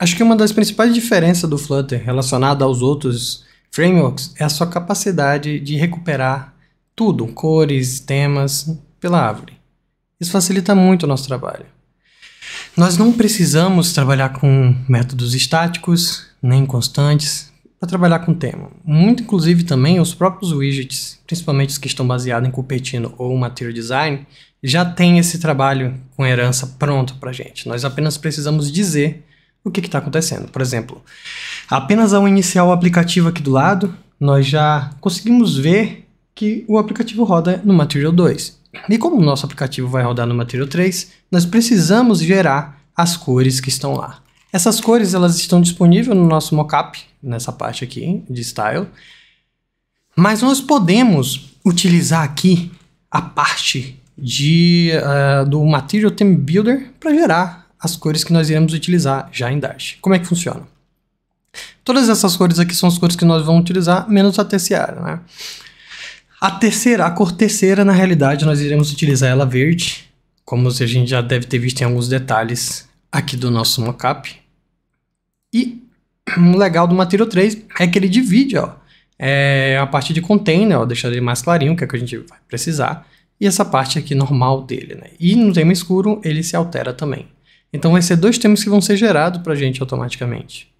Acho que uma das principais diferenças do Flutter relacionada aos outros frameworks é a sua capacidade de recuperar tudo, cores, temas, pela árvore. Isso facilita muito o nosso trabalho. Nós não precisamos trabalhar com métodos estáticos, nem constantes, para trabalhar com tema. Muito, inclusive, também os próprios widgets, principalmente os que estão baseados em Cupertino ou Material Design, já tem esse trabalho com herança pronto para gente. Nós apenas precisamos dizer o que está acontecendo. Por exemplo, apenas ao iniciar o aplicativo aqui do lado, nós já conseguimos ver que o aplicativo roda no Material 2. E como o nosso aplicativo vai rodar no Material 3, nós precisamos gerar as cores que estão lá. Essas cores elas estão disponíveis no nosso mockup, nessa parte aqui de style. Mas nós podemos utilizar aqui a parte de, uh, do Material Theme Builder para gerar as cores que nós iremos utilizar já em Dart. Como é que funciona? Todas essas cores aqui são as cores que nós vamos utilizar, menos a terciária, né? A terceira, a cor terceira, na realidade, nós iremos utilizar ela verde, como a gente já deve ter visto em alguns detalhes aqui do nosso mockup. E o legal do Material 3 é que ele divide, ó, é a parte de container, ó, deixar ele mais clarinho, que é o que a gente vai precisar, e essa parte aqui normal dele, né? E no tema escuro ele se altera também. Então vai ser dois temas que vão ser gerados para a gente automaticamente.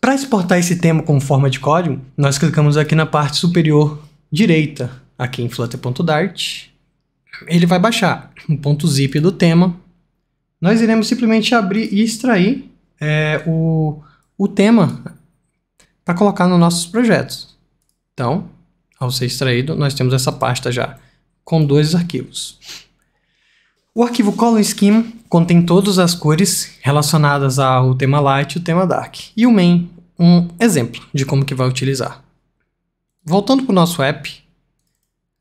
Para exportar esse tema como forma de código, nós clicamos aqui na parte superior direita, aqui em flutter.dart. Ele vai baixar um ponto zip do tema. Nós iremos simplesmente abrir e extrair é, o, o tema para colocar nos nossos projetos. Então, ao ser extraído, nós temos essa pasta já com dois arquivos. O arquivo Color Scheme contém todas as cores relacionadas ao tema Light e o tema Dark. E o main, um exemplo de como que vai utilizar. Voltando para o nosso app,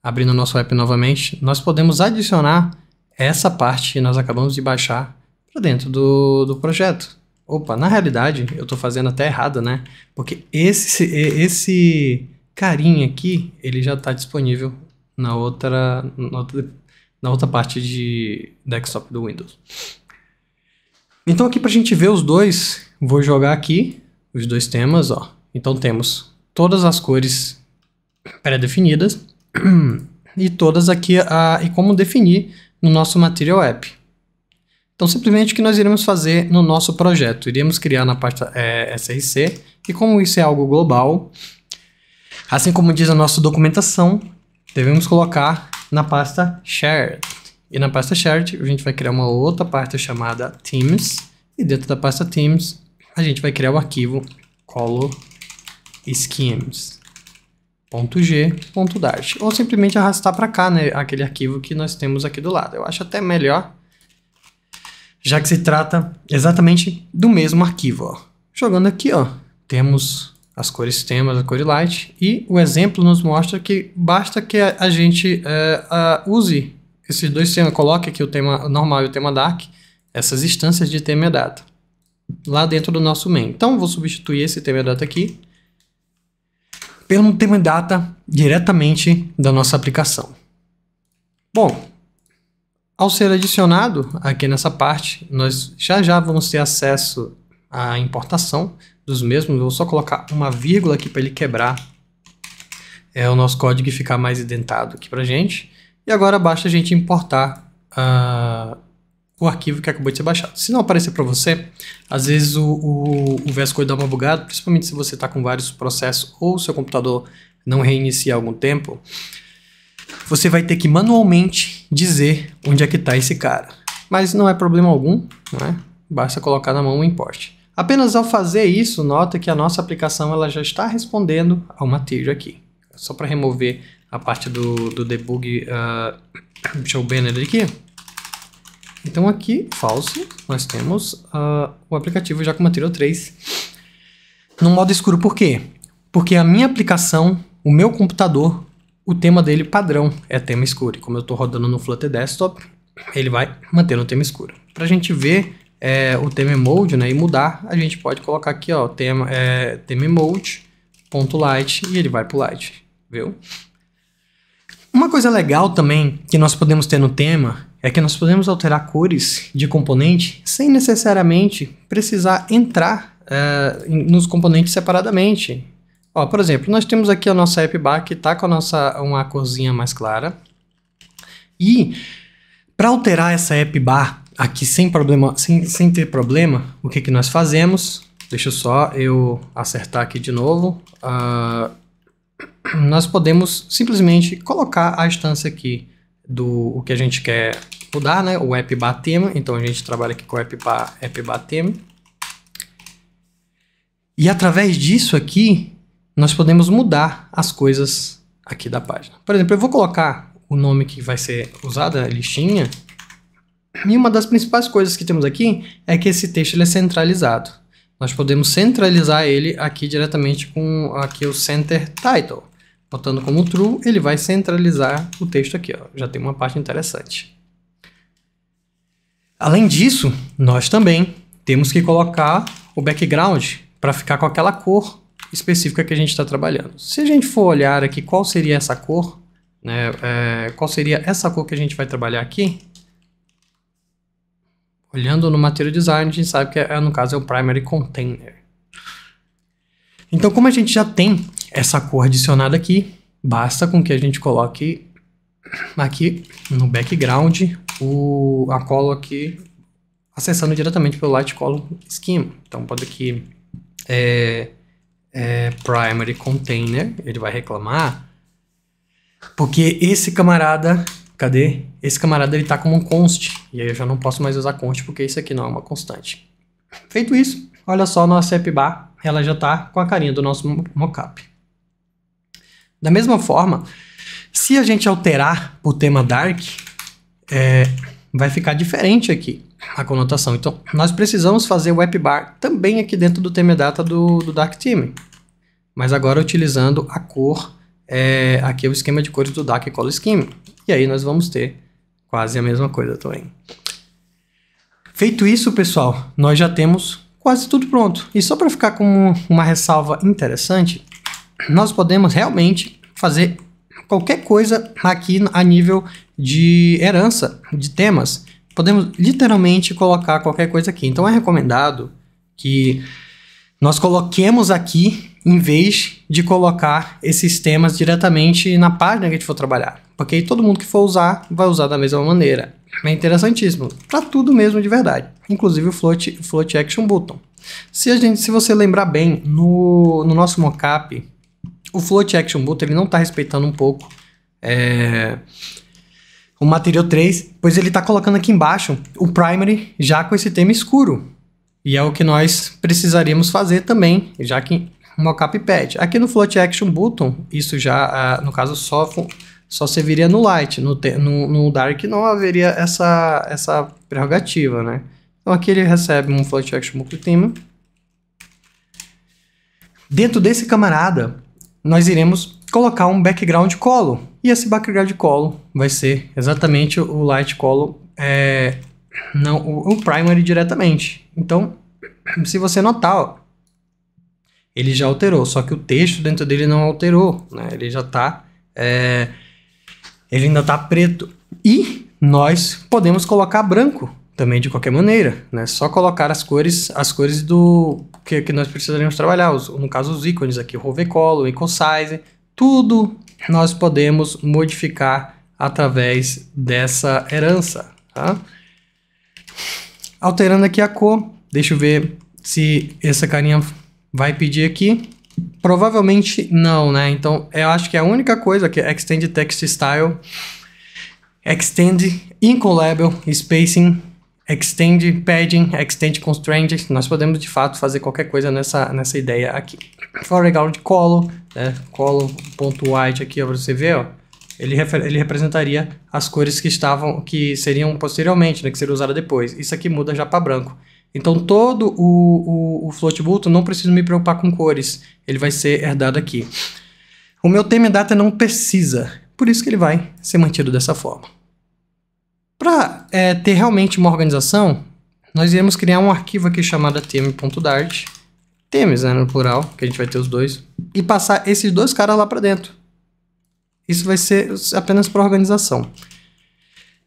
abrindo o nosso app novamente, nós podemos adicionar essa parte que nós acabamos de baixar para dentro do, do projeto. Opa, na realidade, eu estou fazendo até errado, né? Porque esse, esse carinha aqui, ele já está disponível na outra, na outra na outra parte de desktop do Windows. Então aqui para a gente ver os dois, vou jogar aqui os dois temas, ó. Então temos todas as cores pré-definidas e todas aqui a, e como definir no nosso Material App. Então simplesmente o que nós iremos fazer no nosso projeto, iremos criar na parte é, SRC e como isso é algo global, assim como diz a nossa documentação, devemos colocar na pasta Shared. E na pasta Shared, a gente vai criar uma outra pasta chamada Teams. E dentro da pasta Teams, a gente vai criar o arquivo color schemes.g.dart. Ou simplesmente arrastar para cá, né, aquele arquivo que nós temos aqui do lado. Eu acho até melhor, já que se trata exatamente do mesmo arquivo. Ó. Jogando aqui, ó, temos as cores temas, a cor light, e o exemplo nos mostra que basta que a, gente é, a, use esses dois temas, coloque aqui o tema normal e o tema dark, essas instâncias de tema data, lá dentro do nosso main. Então, vou substituir esse tema data aqui pelo tema data diretamente da nossa aplicação. Bom, ao ser adicionado aqui nessa parte, nós já já vamos ter acesso à importação dos mesmos. Eu vou só colocar uma vírgula aqui para ele quebrar é o nosso código e ficar mais identado aqui para gente. E agora basta a gente importar uh, o arquivo que acabou de ser baixado. Se não aparecer para você, às vezes o, o, o VS Code dá uma bugada, principalmente se você está com vários processos ou seu computador não reinicia há algum tempo, você vai ter que manualmente dizer onde é que está esse cara. Mas não é problema algum, né? basta colocar na mão o import. Apenas ao fazer isso, nota que a nossa aplicação ela já está respondendo ao material aqui. Só para remover a parte do, do debug uh, show banner aqui. Então aqui, falso, nós temos uh, o aplicativo já com Material 3 no modo escuro. Por quê? Porque a minha aplicação, o meu computador, o tema dele padrão é tema escuro. E como eu estou rodando no Flutter Desktop, ele vai manter no tema escuro. Para a gente ver é, o theme mode, né, e mudar, a gente pode colocar aqui, ó, tema, é, theme mode, ponto light, e ele vai pro light, viu? Uma coisa legal também que nós podemos ter no tema é que nós podemos alterar cores de componente sem necessariamente precisar entrar é, nos componentes separadamente. Ó, por exemplo, nós temos aqui a nossa app bar que está com a nossa, uma corzinha mais clara. E para alterar essa app bar aqui sem problema, sem, sem ter problema, o que, que nós fazemos? Deixa só eu acertar aqui de novo. Uh, nós podemos simplesmente colocar a instância aqui do o que a gente quer mudar, né? O app bar tema. Então a gente trabalha aqui com o app app bar tema. E através disso aqui, nós podemos mudar as coisas aqui da página. Por exemplo, eu vou colocar o nome que vai ser usado, a listinha. E uma das principais coisas que temos aqui é que esse texto ele é centralizado nós podemos centralizar ele aqui diretamente com aqui o center title. Botando como true, ele vai centralizar o texto aqui. Ó. Já tem uma parte interessante. Além disso, nós também temos que colocar o background para ficar com aquela cor específica que a gente está trabalhando. Se a gente for olhar aqui qual seria essa cor, né, é, qual seria essa cor que a gente vai trabalhar aqui, Olhando no Material Design, a gente sabe que, é, no caso, é o Primary Container. Então, como a gente já tem essa cor adicionada aqui, basta com que a gente coloque aqui no background o, a colo aqui, acessando diretamente pelo Light Color Schema. Então, pode aqui é, é, Primary Container, ele vai reclamar, porque esse camarada Cadê? Esse camarada ele tá como um const. E aí eu já não posso mais usar const porque isso aqui não é uma constante. Feito isso, olha só nossa app bar, ela já tá com a carinha do nosso mockup. Da mesma forma, se a gente alterar o tema dark, é, vai ficar diferente aqui a conotação. Então, nós precisamos fazer o app bar também aqui dentro do tema data do, do Dark Theme. Mas agora utilizando a cor, é, aqui é o esquema de cores do Dark Color Scheme. E aí nós vamos ter quase a mesma coisa também. Feito isso, pessoal, nós já temos quase tudo pronto. E só para ficar com uma ressalva interessante, nós podemos realmente fazer qualquer coisa aqui a nível de herança de temas. Podemos literalmente colocar qualquer coisa aqui. Então é recomendado que nós coloquemos aqui em vez de colocar esses temas diretamente na página que a gente for trabalhar. Porque aí todo mundo que for usar vai usar da mesma maneira. É interessantíssimo. Para tudo mesmo de verdade. Inclusive o float, float action button. Se, a gente, se você lembrar bem, no, no nosso mockup, o float action button ele não está respeitando um pouco é, o material 3, pois ele está colocando aqui embaixo o primary já com esse tema escuro. E é o que nós precisaríamos fazer também, já que mockup pad. Aqui no float action button, isso já, uh, no caso, só só serviria no Light, no, no, no, Dark não haveria essa, essa prerrogativa, né? Então aqui ele recebe um Float Action Multithema. Dentro desse camarada, nós iremos colocar um background color. E esse background color vai ser exatamente o light color, é, não o, o primary diretamente. Então, se você notar, ó, ele já alterou, só que o texto dentro dele não alterou, né? Ele já está é, ele ainda está preto. E nós podemos colocar branco também de qualquer maneira, né? Só colocar as cores, as cores do que, que nós precisaríamos trabalhar, os, no caso os ícones aqui, o hover color, o icon size, tudo nós podemos modificar através dessa herança, tá? Alterando aqui a cor, deixa eu ver se essa carinha vai pedir aqui. Provavelmente não, né? Então, eu acho que a única coisa que é Extend Text Style, Extend Income Label, Spacing, Extend Padding, Extend Constraint, nós podemos de fato fazer qualquer coisa nessa, nessa ideia aqui. Foreground Color, né? Color.white aqui, ó, você ver, ó. Ele, ele representaria as cores que estavam, que seriam posteriormente, né? Que seriam usadas depois. Isso aqui muda já para branco. Então todo o, o, o float button não preciso me preocupar com cores, ele vai ser herdado aqui. O meu data não precisa, por isso que ele vai ser mantido dessa forma. Para é, ter realmente uma organização, nós iremos criar um arquivo aqui chamado tm.dart, temes né, no plural, que a gente vai ter os dois, e passar esses dois caras lá para dentro. Isso vai ser apenas para organização.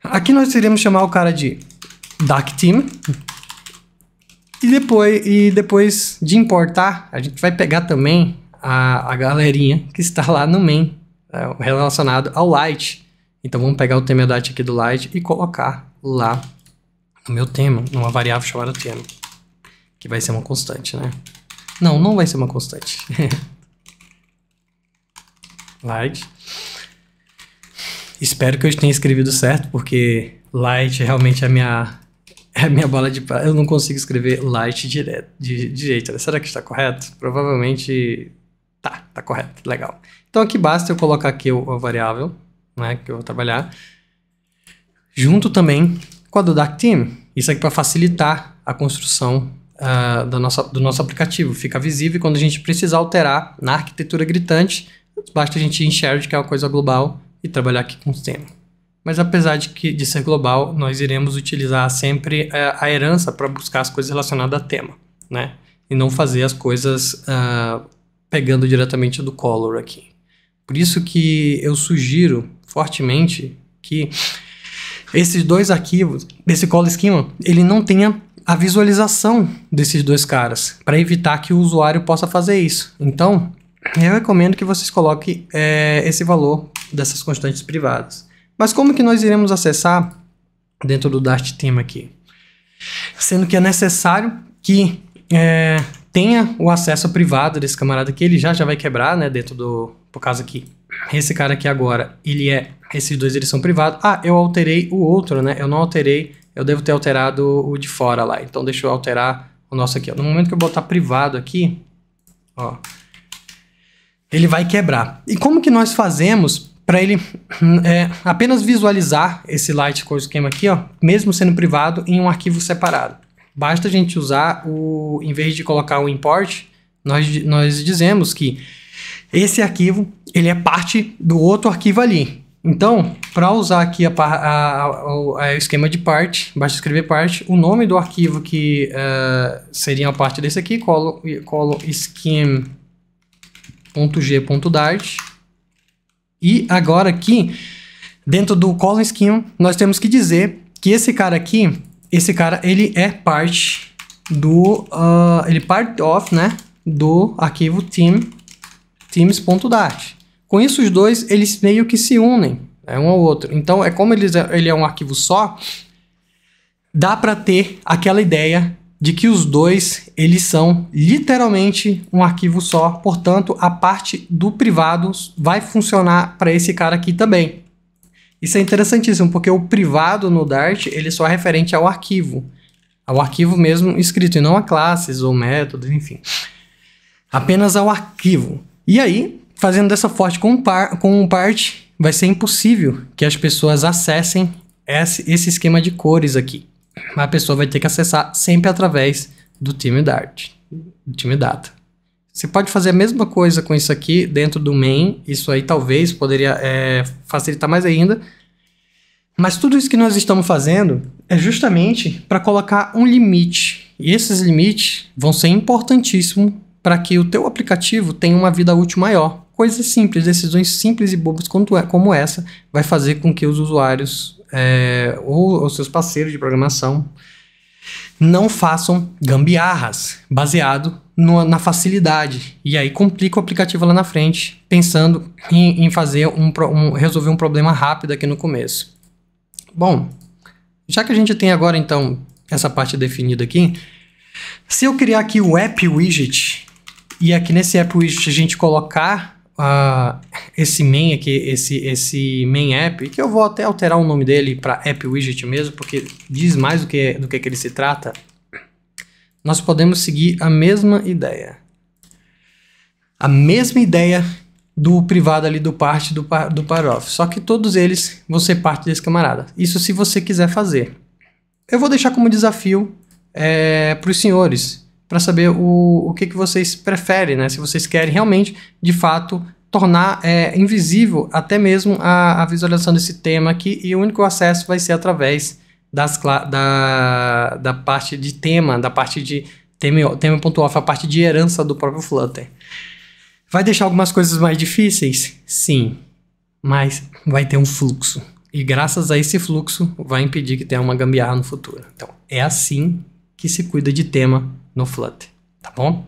Aqui nós iremos chamar o cara de Dark Team. E depois, e depois de importar, a gente vai pegar também a, a galerinha que está lá no main, é, relacionado ao light. Então vamos pegar o tema date aqui do light e colocar lá no meu tema, numa variável chamada tema. Que vai ser uma constante, né? Não, não vai ser uma constante. light. Espero que eu tenha escrevido certo, porque light realmente é a minha, é minha bola de prata. Eu não consigo escrever light direto, de, direito. Será que está correto? Provavelmente tá, tá correto. Legal. Então aqui basta eu colocar aqui a variável, né, que eu vou trabalhar, junto também com a do Dark Team. Isso aqui para facilitar a construção uh, da nossa, do nosso aplicativo. Fica visível quando a gente precisar alterar na arquitetura gritante, basta a gente enxergar que é uma coisa global e trabalhar aqui com o tema. Mas apesar de, que, de ser global, nós iremos utilizar sempre uh, a herança para buscar as coisas relacionadas a tema, né? E não fazer as coisas uh, pegando diretamente do color aqui. Por isso que eu sugiro fortemente que esses dois arquivos, esse color schema, ele não tenha a visualização desses dois caras, para evitar que o usuário possa fazer isso. Então, eu recomendo que vocês coloquem é, esse valor dessas constantes privadas. Mas como que nós iremos acessar dentro do Dart Theme aqui? Sendo que é necessário que é, tenha o acesso privado desse camarada aqui, ele já já vai quebrar, né, dentro do... Por causa que esse cara aqui agora, ele é... Esses dois eles são privados. Ah, eu alterei o outro, né? Eu não alterei, eu devo ter alterado o de fora lá. Então deixa eu alterar o nosso aqui. No momento que eu botar privado aqui, ó, ele vai quebrar. E como que nós fazemos para ele é, apenas visualizar esse core schema aqui, ó, mesmo sendo privado, em um arquivo separado? Basta a gente usar o, em vez de colocar o import, nós, nós dizemos que esse arquivo ele é parte do outro arquivo ali. Então, para usar aqui a, a, a, a, esquema de parte, basta escrever parte, o nome do arquivo que uh, seria a parte desse aqui, colo, colo scheme .g.dart. E agora aqui, dentro do colon scheme, nós temos que dizer que esse cara aqui, esse cara, ele é parte do, uh, ele part of, né, do arquivo team, teams.dart. Com isso, os dois, eles meio que se unem, é um ao outro. Então, é como ele, ele é um arquivo só, dá para ter aquela ideia de que os dois eles são literalmente um arquivo só, portanto a parte do privado vai funcionar para esse cara aqui também. Isso é interessantíssimo porque o privado no Dart ele só é referente ao arquivo, ao arquivo mesmo escrito e não a classes ou métodos, enfim, apenas ao arquivo. E aí, fazendo dessa forte com, par, com um part, vai ser impossível que as pessoas acessem esse, esse esquema de cores aqui a pessoa vai ter que acessar sempre através do time Dart, do time Data. Você pode fazer a mesma coisa com isso aqui dentro do main, isso aí talvez poderia é, facilitar mais ainda. Mas tudo isso que nós estamos fazendo é justamente para colocar um limite. E esses limites vão ser importantíssimos para que o teu aplicativo tenha uma vida útil maior. Coisas simples, decisões simples e bobas como essa, vai fazer com que os usuários é, ou os seus parceiros de programação não façam gambiarras baseado no, na facilidade e aí complica o aplicativo lá na frente pensando em, em fazer um, um, resolver um problema rápido aqui no começo. Bom, já que a gente tem agora então essa parte definida aqui, se eu criar aqui o app widget e aqui nesse app widget a gente colocar uh, esse main aqui, esse, esse main app, que eu vou até alterar o nome dele para app widget mesmo, porque diz mais do que, do que, que ele se trata, nós podemos seguir a mesma ideia. A mesma ideia do privado ali do parte do, do parof. Só que todos eles vão ser parte desse camarada. Isso se você quiser fazer. Eu vou deixar como desafio é, para os senhores para saber o, o que, que vocês preferem, né? Se vocês querem realmente, de fato, tornar é, invisível até mesmo a, a, visualização desse tema aqui e o único acesso vai ser através das, da, da parte de tema, da parte de tema.off, tema a parte de herança do próprio Flutter. Vai deixar algumas coisas mais difíceis? Sim, mas vai ter um fluxo. E graças a esse fluxo vai impedir que tenha uma gambiarra no futuro. Então, é assim que se cuida de tema no Flutter, tá bom?